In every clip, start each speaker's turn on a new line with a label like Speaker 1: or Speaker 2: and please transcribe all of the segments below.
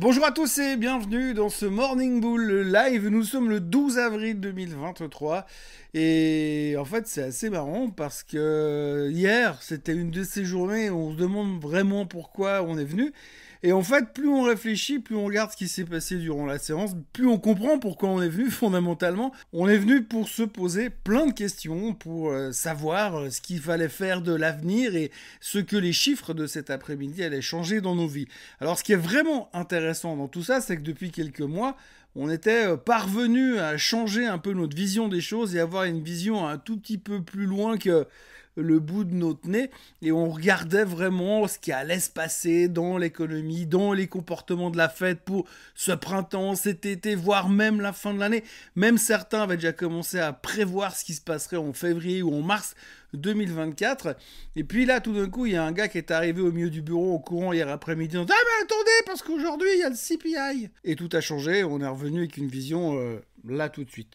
Speaker 1: Bonjour à tous et bienvenue dans ce Morning Bull live. Nous sommes le 12 avril 2023 et en fait c'est assez marrant parce que hier c'était une de ces journées où on se demande vraiment pourquoi on est venu. Et en fait, plus on réfléchit, plus on regarde ce qui s'est passé durant la séance, plus on comprend pourquoi on est venu fondamentalement. On est venu pour se poser plein de questions, pour euh, savoir euh, ce qu'il fallait faire de l'avenir et ce que les chiffres de cet après-midi allaient changer dans nos vies. Alors ce qui est vraiment intéressant dans tout ça, c'est que depuis quelques mois, on était euh, parvenu à changer un peu notre vision des choses et avoir une vision un tout petit peu plus loin que le bout de notre nez et on regardait vraiment ce qui allait se passer dans l'économie, dans les comportements de la fête pour ce printemps, cet été, voire même la fin de l'année. Même certains avaient déjà commencé à prévoir ce qui se passerait en février ou en mars 2024. Et puis là, tout d'un coup, il y a un gars qui est arrivé au milieu du bureau au courant hier après-midi en disant Ah, mais attendez, parce qu'aujourd'hui, il y a le CPI. Et tout a changé. On est revenu avec une vision euh, là tout de suite.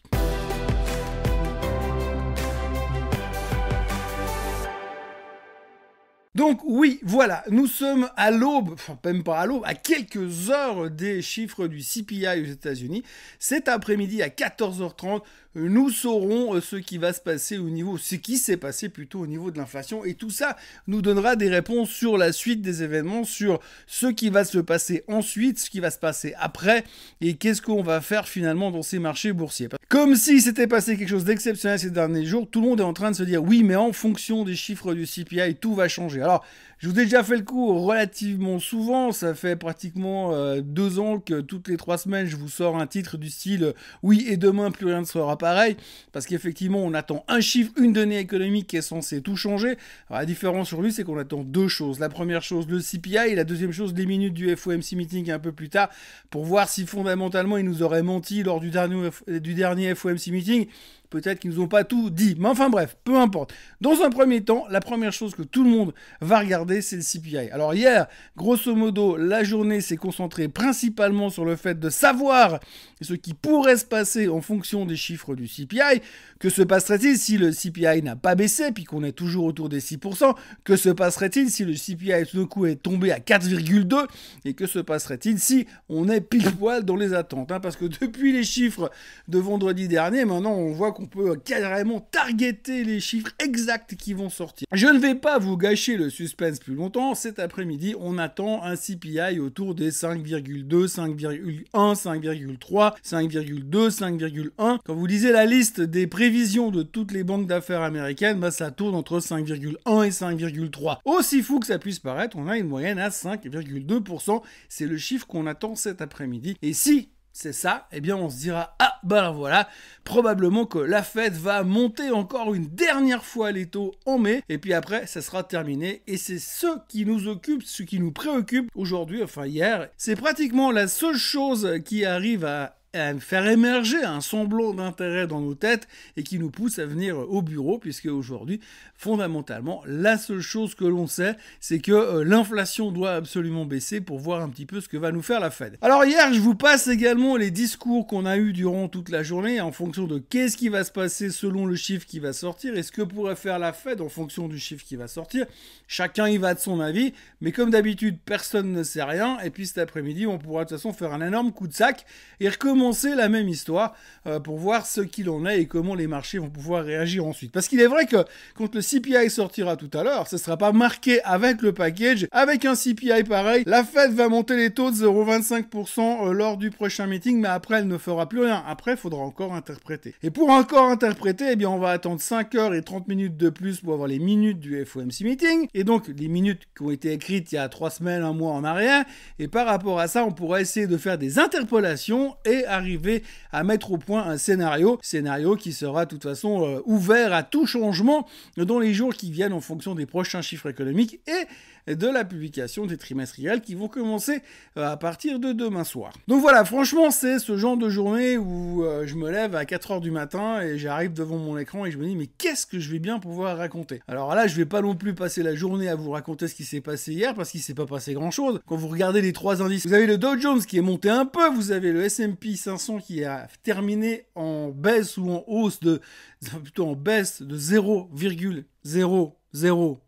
Speaker 1: Donc oui, voilà, nous sommes à l'aube, enfin même pas à l'aube, à quelques heures des chiffres du CPI aux États-Unis. Cet après-midi à 14h30, nous saurons euh, ce qui va se passer au niveau, ce qui s'est passé plutôt au niveau de l'inflation. Et tout ça nous donnera des réponses sur la suite des événements, sur ce qui va se passer ensuite, ce qui va se passer après, et qu'est-ce qu'on va faire finalement dans ces marchés boursiers. Comme si c'était passé quelque chose d'exceptionnel ces derniers jours, tout le monde est en train de se dire oui, mais en fonction des chiffres du CPI, tout va changer. Alors, je vous ai déjà fait le coup relativement souvent. Ça fait pratiquement euh, deux ans que toutes les trois semaines, je vous sors un titre du style Oui, et demain, plus rien ne sera pareil. Parce qu'effectivement, on attend un chiffre, une donnée économique qui est censée tout changer. Alors, la différence sur lui, c'est qu'on attend deux choses. La première chose, le CPI, et la deuxième chose, les minutes du FOMC meeting un peu plus tard, pour voir si fondamentalement, il nous aurait menti lors du dernier, du dernier FOMC meeting Peut-être qu'ils nous ont pas tout dit. Mais enfin bref, peu importe. Dans un premier temps, la première chose que tout le monde va regarder, c'est le CPI. Alors hier, grosso modo, la journée s'est concentrée principalement sur le fait de savoir ce qui pourrait se passer en fonction des chiffres du CPI. Que se passerait-il si le CPI n'a pas baissé, puis qu'on est toujours autour des 6% Que se passerait-il si le CPI tout d'un coup est tombé à 4,2 Et que se passerait-il si on est pile poil dans les attentes hein? Parce que depuis les chiffres de vendredi dernier, maintenant on voit qu'on on peut carrément targeter les chiffres exacts qui vont sortir. Je ne vais pas vous gâcher le suspense plus longtemps. Cet après-midi, on attend un CPI autour des 5,2, 5,1, 5,3, 5,2, 5,1. Quand vous lisez la liste des prévisions de toutes les banques d'affaires américaines, bah, ça tourne entre 5,1 et 5,3. Aussi fou que ça puisse paraître, on a une moyenne à 5,2%. C'est le chiffre qu'on attend cet après-midi. Et si c'est ça, eh bien on se dira ah ben voilà, probablement que la fête va monter encore une dernière fois les taux en mai. Et puis après ça sera terminé. Et c'est ce qui nous occupe, ce qui nous préoccupe aujourd'hui, enfin hier, c'est pratiquement la seule chose qui arrive à faire émerger un semblant d'intérêt dans nos têtes et qui nous pousse à venir au bureau, puisque aujourd'hui, fondamentalement, la seule chose que l'on sait, c'est que euh, l'inflation doit absolument baisser pour voir un petit peu ce que va nous faire la Fed. Alors hier, je vous passe également les discours qu'on a eus durant toute la journée en fonction de qu'est-ce qui va se passer selon le chiffre qui va sortir et ce que pourrait faire la Fed en fonction du chiffre qui va sortir. Chacun y va de son avis, mais comme d'habitude, personne ne sait rien. Et puis cet après-midi, on pourra de toute façon faire un énorme coup de sac et recommencer la même histoire euh, pour voir ce qu'il en est et comment les marchés vont pouvoir réagir ensuite. Parce qu'il est vrai que quand le CPI sortira tout à l'heure, ce ne sera pas marqué avec le package, avec un CPI pareil, la Fed va monter les taux de 0,25% euh, lors du prochain meeting, mais après elle ne fera plus rien. Après, il faudra encore interpréter. Et pour encore interpréter, eh bien on va attendre 5 heures et 30 minutes de plus pour avoir les minutes du FOMC meeting, et donc les minutes qui ont été écrites il y a 3 semaines, un mois en arrière, et par rapport à ça, on pourra essayer de faire des interpolations et arriver à mettre au point un scénario, scénario qui sera de toute façon euh, ouvert à tout changement dans les jours qui viennent en fonction des prochains chiffres économiques et de la publication des trimestriels qui vont commencer euh, à partir de demain soir. Donc voilà, franchement, c'est ce genre de journée où euh, je me lève à 4h du matin et j'arrive devant mon écran et je me dis mais qu'est-ce que je vais bien pouvoir raconter? Alors là, je vais pas non plus passer la journée à vous raconter ce qui s'est passé hier parce qu'il s'est pas passé grand-chose. Quand vous regardez les trois indices, vous avez le Dow Jones qui est monté un peu, vous avez le S&P 500 qui a terminé en baisse ou en hausse de plutôt en baisse de 0,00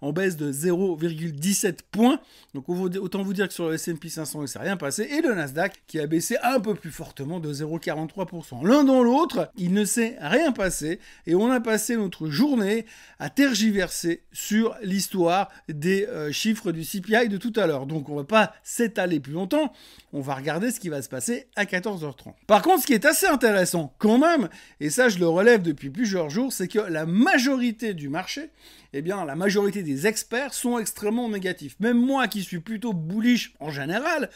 Speaker 1: en baisse de 0,17 points. Donc autant vous dire que sur le S&P 500, il ne s'est rien passé. Et le Nasdaq qui a baissé un peu plus fortement de 0,43%. L'un dans l'autre, il ne s'est rien passé. Et on a passé notre journée à tergiverser sur l'histoire des euh, chiffres du CPI de tout à l'heure. Donc on ne va pas s'étaler plus longtemps. On va regarder ce qui va se passer à 14h30. Par contre, ce qui est assez intéressant quand même, et ça je le relève depuis plusieurs jours, c'est que la majorité du marché eh bien, la majorité des experts sont extrêmement négatifs. Même moi qui suis plutôt bullish en général,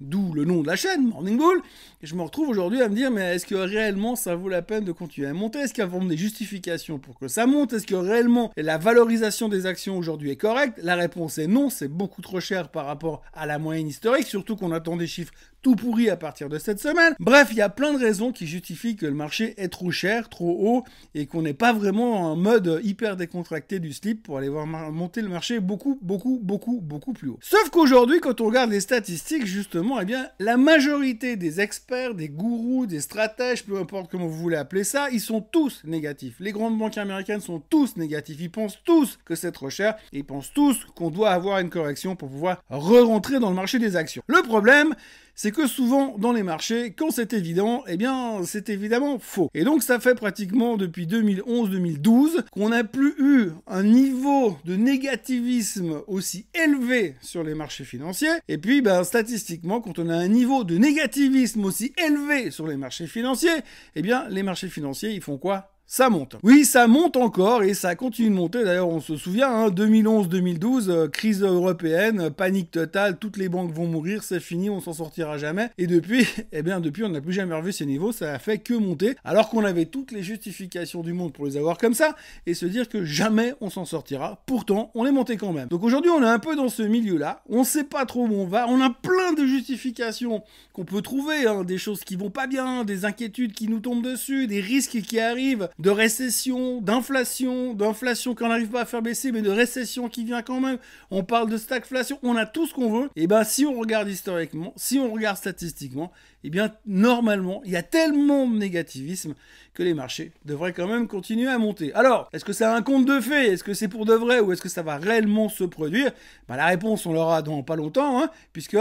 Speaker 1: d'où le nom de la chaîne, Morning Bull, je me retrouve aujourd'hui à me dire, mais est-ce que réellement ça vaut la peine de continuer à monter? Est-ce qu'il y a des justifications pour que ça monte Est-ce que réellement la valorisation des actions aujourd'hui est correcte? La réponse est non, c'est beaucoup trop cher par rapport à la moyenne historique, surtout qu'on attend des chiffres tout pourri à partir de cette semaine. Bref, il y a plein de raisons qui justifient que le marché est trop cher, trop haut, et qu'on n'est pas vraiment en mode hyper décontracté du slip pour aller voir monter le marché beaucoup, beaucoup, beaucoup, beaucoup plus haut. Sauf qu'aujourd'hui, quand on regarde les statistiques, justement, eh bien, la majorité des experts, des gourous, des stratèges, peu importe comment vous voulez appeler ça, ils sont tous négatifs. Les grandes banques américaines sont tous négatifs. Ils pensent tous que c'est trop cher. Et ils pensent tous qu'on doit avoir une correction pour pouvoir re-rentrer dans le marché des actions. Le problème, c'est que souvent dans les marchés, quand c'est évident, eh bien c'est évidemment faux. Et donc ça fait pratiquement depuis 2011-2012 qu'on n'a plus eu un niveau de négativisme aussi élevé sur les marchés financiers. Et puis ben, statistiquement, quand on a un niveau de négativisme aussi élevé sur les marchés financiers, eh bien les marchés financiers ils font quoi? Ça monte. Oui, ça monte encore et ça continue de monter. D'ailleurs, on se souvient, 2011-2012, hein, euh, crise européenne, panique totale, toutes les banques vont mourir, c'est fini, on s'en sortira jamais. Et depuis, eh bien, depuis, on n'a plus jamais revu ces niveaux, ça a fait que monter, alors qu'on avait toutes les justifications du monde pour les avoir comme ça et se dire que jamais on s'en sortira. Pourtant, on est monté quand même. Donc aujourd'hui, on est un peu dans ce milieu-là. On sait pas trop où on va. On a plein de justifications qu'on peut trouver, hein, des choses qui vont pas bien, des inquiétudes qui nous tombent dessus, des risques qui arrivent de récession, d'inflation, d'inflation qu'on n'arrive pas à faire baisser, mais de récession qui vient quand même. On parle de stagflation, on a tout ce qu'on veut. Et ben si on regarde historiquement, si on regarde statistiquement, eh bien normalement, il y a tellement de négativisme que les marchés devraient quand même continuer à monter. Alors, est-ce que c'est un conte de fées Est-ce que c'est pour de vrai ou est-ce que ça va réellement se produire? Ben, La réponse, on l'aura dans pas longtemps, hein, puisque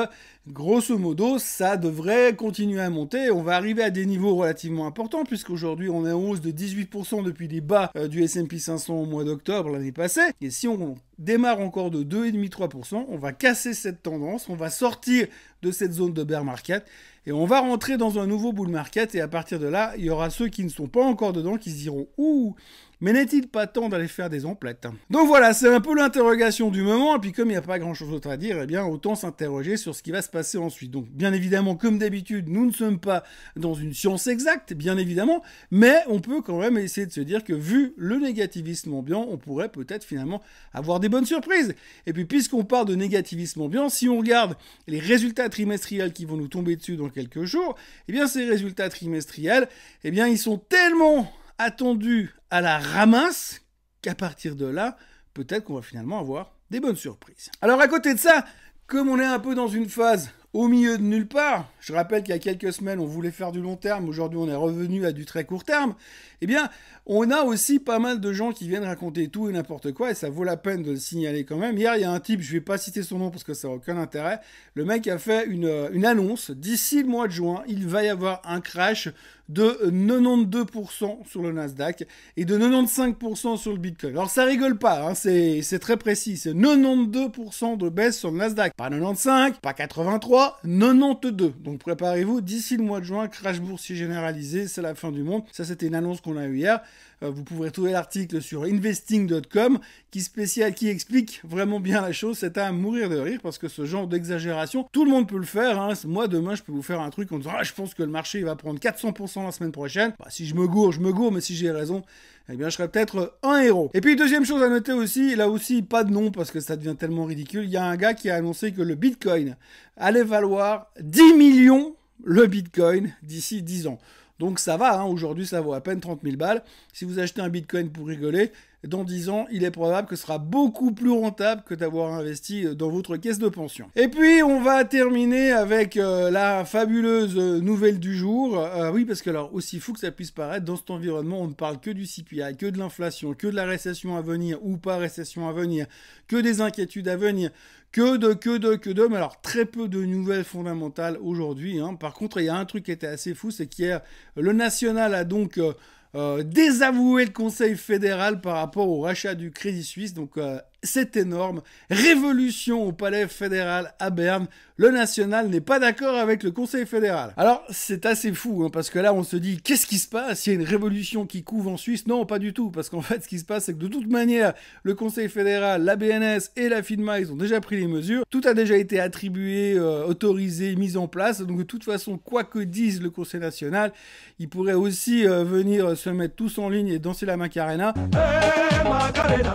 Speaker 1: grosso modo, ça devrait continuer à monter. On va arriver à des niveaux relativement importants, puisqu'aujourd'hui, on est en hausse de 18% depuis les bas euh, du S&P 500 au mois d'octobre l'année passée. Et si on démarre encore de 2,5-3%, on va casser cette tendance, on va sortir de cette zone de bear market et on va rentrer dans un nouveau bull market. Et à partir de là, il y aura ceux qui ne sont pas encore dedans qui se diront ouh mais n'est-il pas temps d'aller faire des emplettes? Donc voilà, c'est un peu l'interrogation du moment, et puis comme il n'y a pas grand-chose d'autre à dire, eh bien autant s'interroger sur ce qui va se passer ensuite. Donc bien évidemment, comme d'habitude, nous ne sommes pas dans une science exacte, bien évidemment, mais on peut quand même essayer de se dire que vu le négativisme ambiant, on pourrait peut-être finalement avoir des bonnes surprises. Et puis puisqu'on parle de négativisme ambiant, si on regarde les résultats trimestriels qui vont nous tomber dessus dans quelques jours, eh bien ces résultats trimestriels, eh bien ils sont tellement attendus à la ramasse qu'à partir de là, peut-être qu'on va finalement avoir des bonnes surprises. Alors à côté de ça, comme on est un peu dans une phase au milieu de nulle part, je rappelle qu'il y a quelques semaines on voulait faire du long terme, aujourd'hui on est revenu à du très court terme, eh bien on a aussi pas mal de gens qui viennent raconter tout et n'importe quoi et ça vaut la peine de le signaler quand même. Hier il y a un type, je vais pas citer son nom parce que ça n'a aucun intérêt, le mec a fait une, une annonce, d'ici le mois de juin il va y avoir un crash de 92% sur le Nasdaq et de 95% sur le Bitcoin. Alors ça rigole pas, hein, c'est très précis, c'est 92% de baisse sur le Nasdaq. Pas 95, pas 83, 92. Donc préparez-vous, d'ici le mois de juin, crash boursier généralisé, c'est la fin du monde. Ça c'était une annonce qu'on a eue hier. Euh, vous pourrez trouver l'article sur investing.com qui spécial, qui explique vraiment bien la chose. C'est à mourir de rire parce que ce genre d'exagération, tout le monde peut le faire. Hein. Moi, demain, je peux vous faire un truc en disant ah, je pense que le marché va prendre 400% la semaine prochaine. Bah, si je me gourre, je me gourre, mais si j'ai raison, eh bien, je serais peut-être un héros. Et puis, deuxième chose à noter aussi, là aussi, pas de nom parce que ça devient tellement ridicule. Il y a un gars qui a annoncé que le Bitcoin allait valoir 10 millions le Bitcoin d'ici 10 ans. Donc ça va, hein. aujourd'hui ça vaut à peine 30 000 balles. Si vous achetez un bitcoin pour rigoler, dans 10 ans, il est probable que ce sera beaucoup plus rentable que d'avoir investi dans votre caisse de pension. Et puis, on va terminer avec euh, la fabuleuse nouvelle du jour. Euh, oui, parce que alors, aussi fou que ça puisse paraître, dans cet environnement, on ne parle que du CPI, que de l'inflation, que de la récession à venir ou pas récession à venir, que des inquiétudes à venir, que de, que de, que de, mais alors très peu de nouvelles fondamentales aujourd'hui. Hein. Par contre, il y a un truc qui était assez fou, c'est qu'hier, le National a donc... Euh, euh, désavoué le Conseil fédéral par rapport au rachat du Crédit Suisse. Donc euh, c'est énorme. Révolution au palais fédéral à Berne. Le national n'est pas d'accord avec le Conseil fédéral. Alors, c'est assez fou, hein, parce que là, on se dit, qu'est-ce qui se passe? Il y a une révolution qui couve en Suisse? Non, pas du tout, parce qu'en fait, ce qui se passe, c'est que de toute manière, le Conseil fédéral, la BNS et la FINMA, ils ont déjà pris les mesures. Tout a déjà été attribué, euh, autorisé, mis en place. Donc, de toute façon, quoi que dise le Conseil national, il pourrait aussi euh, venir se mettre tous en ligne et danser la Macarena.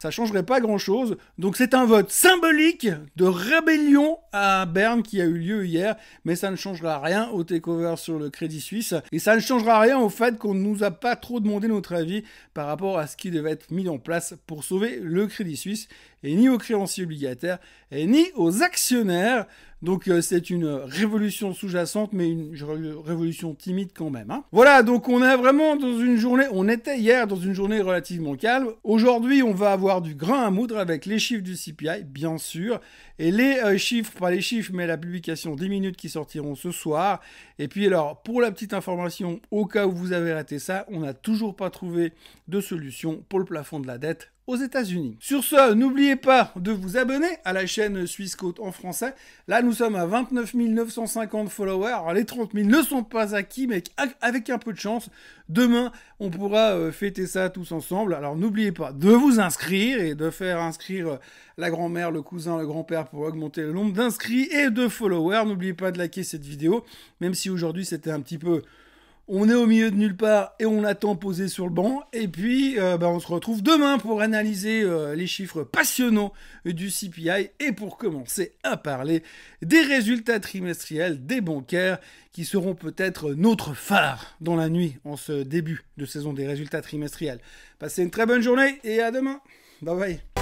Speaker 1: Ça changerait pas grand-chose. Donc c'est un vote symbolique de rébellion à Berne qui a eu lieu hier, mais ça ne changera rien au takeover sur le Crédit Suisse et ça ne changera rien au fait qu'on ne nous a pas trop demandé notre avis par rapport à ce qui devait être mis en place pour sauver le Crédit Suisse et ni aux créanciers obligataires et ni aux actionnaires. Donc euh, c'est une révolution sous-jacente, mais une révolution timide quand même. Hein. Voilà, donc on est vraiment dans une journée, on était hier dans une journée relativement calme. Aujourd'hui, on va avoir du grain à moudre avec les chiffres du CPI, bien sûr, et les euh, chiffres, les chiffres, mais la publication des minutes qui sortiront ce soir. Et puis alors, pour la petite information, au cas où vous avez raté ça, on n'a toujours pas trouvé de solution pour le plafond de la dette aux États-Unis. Sur ce, n'oubliez pas de vous abonner à la chaîne Suisse Côte en français. Là, nous sommes à 29 950 followers. Alors, les 30 000 ne sont pas acquis, mais avec un peu de chance, demain, on pourra euh, fêter ça tous ensemble. Alors, n'oubliez pas de vous inscrire et de faire inscrire euh, la grand-mère, le cousin, le grand-père pour augmenter le nombre d'inscrits et de followers. N'oubliez pas de liker cette vidéo, même si aujourd'hui c'était un petit peu on est au milieu de nulle part et on attend posé sur le banc. Et puis, euh, bah, on se retrouve demain pour analyser euh, les chiffres passionnants du CPI et pour commencer à parler des résultats trimestriels des bancaires qui seront peut-être notre phare dans la nuit en ce début de saison des résultats trimestriels. Passez une très bonne journée et à demain. Bye bye.